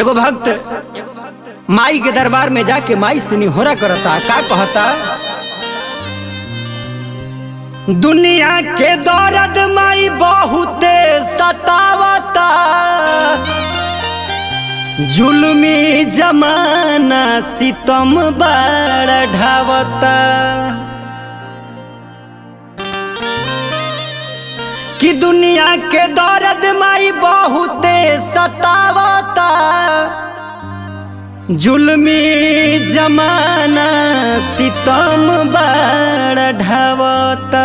एगो भक्त माई के दरबार में जाके माई से निहोरा करता का कहता? दुनिया के दौरद माई बहुते सतावता जुलमी जमाना सितम बाड़ ढावता। कि दुनिया के दौरद माई बहुते सतावता जुलमी जमाना सितम ढावता।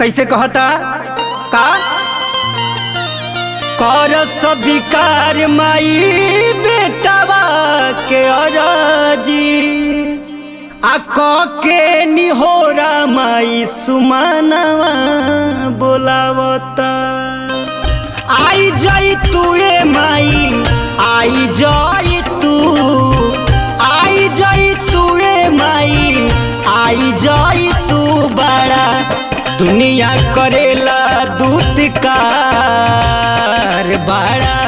कैसे कहता? का? कर सबिकार माई बेटवा के अरजी। आ क निहोरा माई सुमानवा बोलावता। आई जाई तू ए माई आई जाई तू, आई जाई तू ए माई, आई जाई तू बड़ा, दुनिया करेला दूत कार बड़ा,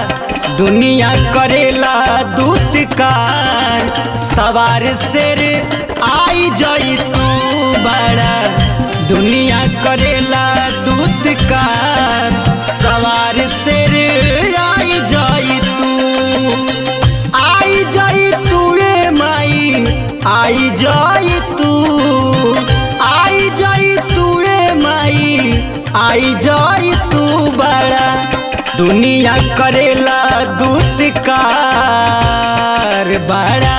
दुनिया करेला दूत कार सवार शेर आई जाई तू बड़ा, दुनिया करेला दूत कार सवार शेर आई जाई तू, आई जाई तू ए माई, आई जाई तू बड़ा, दुनिया करेला दूत कार बड़ा,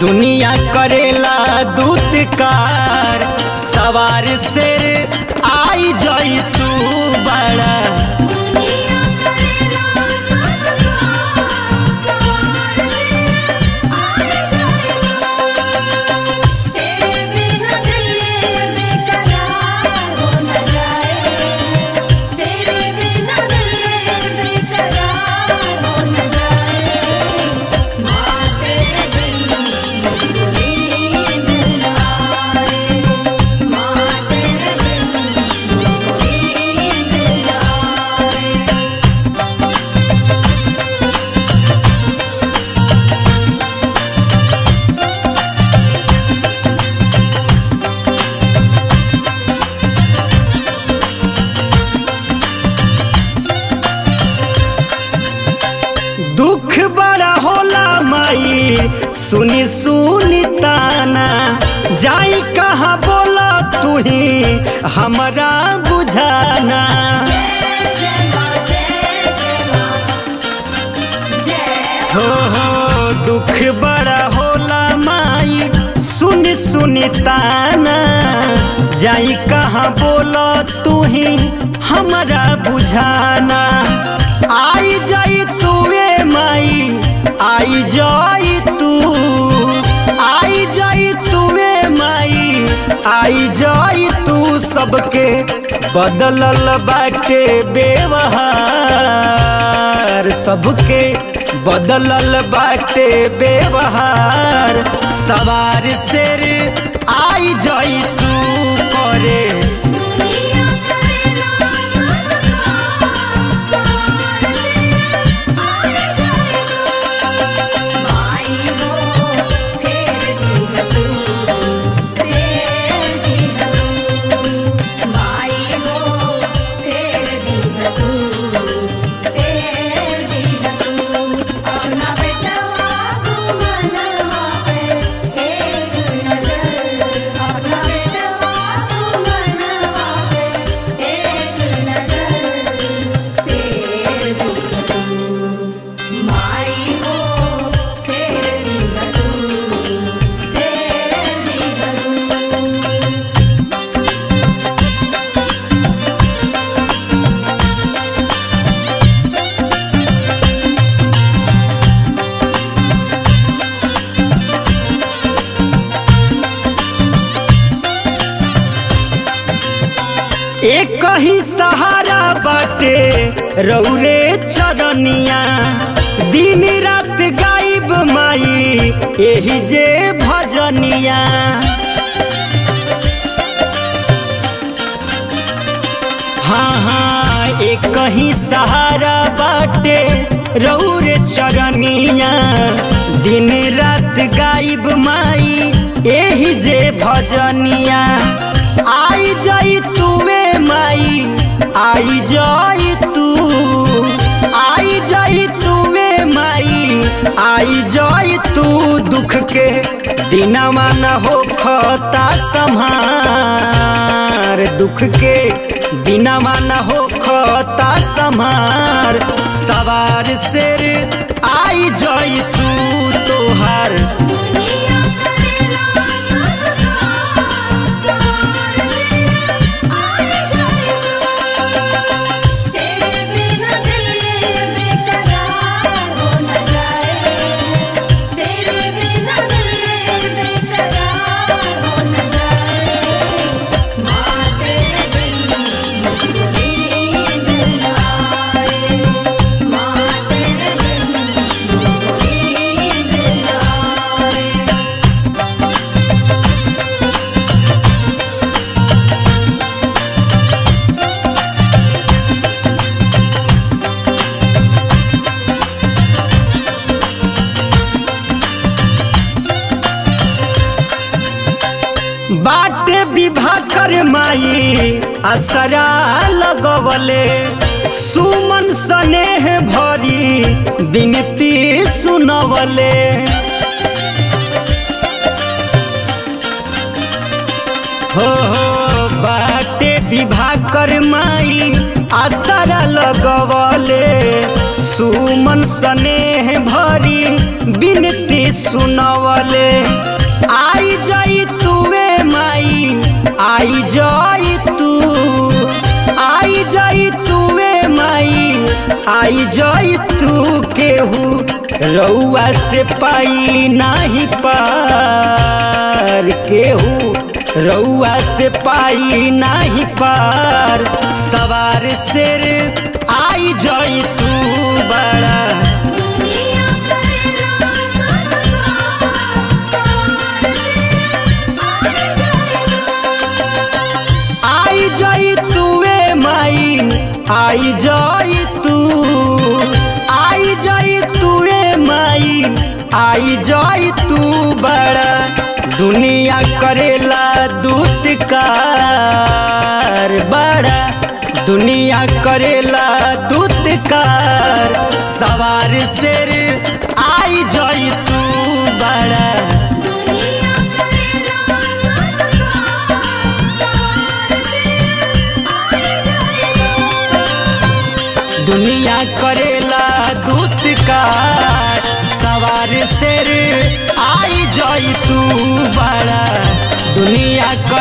दुनिया करेला दूत कार, सवार से आई जाई तू बड़ा। सुनी सुनी ताना, जाई कहा बोला तू ही हमारा बुझाना। हो हो, दुख बड़ा होला माई, सुनी सुनी ताना, जाई कहा बोला तू ही हमारा बुझाना। आई जाई तू माई, आई जाई आई जाई तू सबके बदल बाटे व्यवहार सबके बदल बाटे व्यवहार सवार शेर आई जाई तू करे। एक ही सहारा बाटे, रौरे चरनिया दिन रात गाइब माई, एही जे भजनिया। हाँ हाँ एक ही सहारा बाटे, रौरे चरनिया दिन रात गाइब माई, एही जे भजनिया। आई जाई आई जाई तू, आई जाई तुवे माई, आई जाई तू दुख के दिनवा न हो खता संहार, दुख के दिनवा न हो खता संहार। सवार सिर आई जाई तू तोहार। विवाह माई असरा लगवले। सुमन स्नेह भरी विनती सुनवले। हो हो, बाटे विवाह कर माई असरा लगवले। सुमन स्नेह भरी विनती सुनवले। आई जाई तू, आई जाई तुवे माई, आई जाई तू केहू रउआ से पाई नाही पार, केहू रउआ से पाई नाही पार, सवार सिर आई जाई जाई तू, आई जाई तुवे माई, आई जाई तू बड़ा, दुनिया करेला दूत कार, बड़ा, दुनिया करेला दूत कार, सवार सिर आई जाई सवार सिर आई जाई तू बड़ा। दुनिया करे